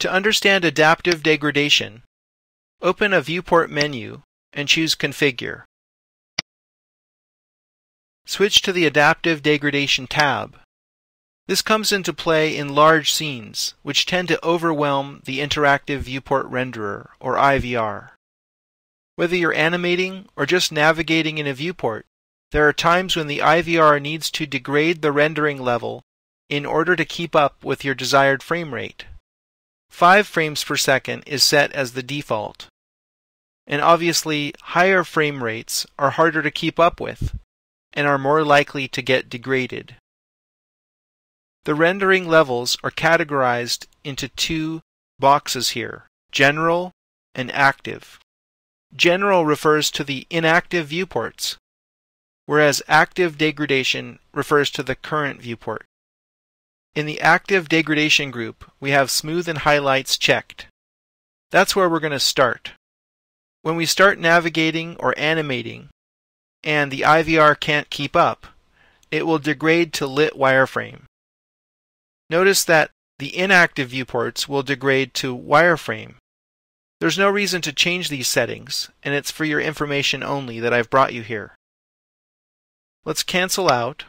To understand adaptive degradation, open a viewport menu and choose Configure. Switch to the Adaptive Degradation tab. This comes into play in large scenes, which tend to overwhelm the Interactive Viewport Renderer, or IVR. Whether you're animating or just navigating in a viewport, there are times when the IVR needs to degrade the rendering level in order to keep up with your desired frame rate. 5 frames per second is set as the default. And obviously, higher frame rates are harder to keep up with and are more likely to get degraded. The rendering levels are categorized into two boxes here, general and active. General refers to the inactive viewports, whereas active degradation refers to the current viewport. In the active degradation group, we have smooth and highlights checked. That's where we're going to start. When we start navigating or animating, and the IVR can't keep up, it will degrade to lit wireframe. Notice that the inactive viewports will degrade to wireframe. There's no reason to change these settings, and it's for your information only that I've brought you here. Let's cancel out